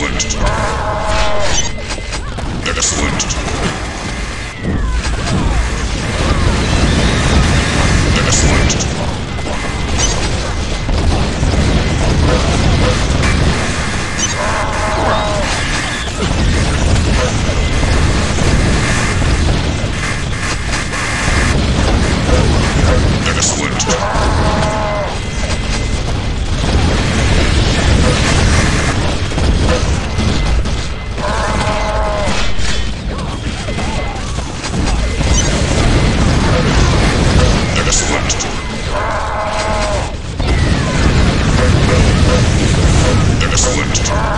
excellent. Slick Time.